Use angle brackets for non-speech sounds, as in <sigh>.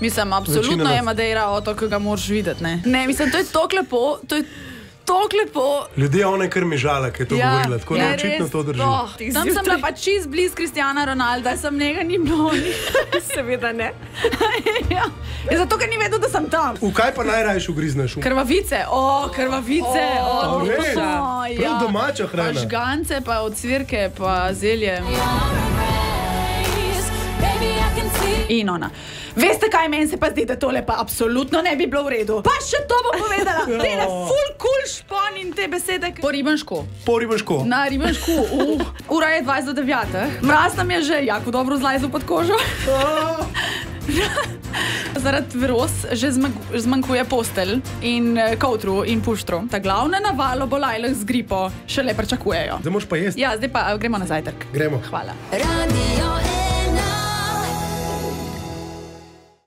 Mislim, absolutno Večina je nas. Madeira otok, ki ga moraš videti. Ne, ne mislim, to je tako lepo, to je tako lepo. Ljudje, ona je kar mi žala, ki je to ja, govorila, tako da ja, očitno to drži. Oh, tam sem bila pa čist blizu Kristjana Ronalda, sem njega ni bilo. <laughs> Seveda ne. <laughs> ja. Ja, zato, ker ni vedel, da sem tam. V kaj pa najraješ ugrizneš? Krvavice, o, krvavice, o, A res? o, Prav domača hrana. Pa žgance, pa ocvirke, pa zelje. In ona. Veste, kaj meni se pa zdi, da tole pa absolutno ne bi bilo v redu. Pa še to bom povedala, Ja. <laughs> te ne full cool špon in te besede. Po ribanšku. Po ribanšku. Na ribanšku, uh, ura je 20 do 9. Mraz nam je že jako dobro zlajzel pod kožo. <laughs> Zaradi viroz že zmanjkuje postelj in eh, kotru in puštru. Ta glavna naval bo lajlah z gripo šele pričakujejo. Zdaj moš pa jesti. Ja, zdaj pa eh, gremo na zajtrk. Gremo. Hvala. Radio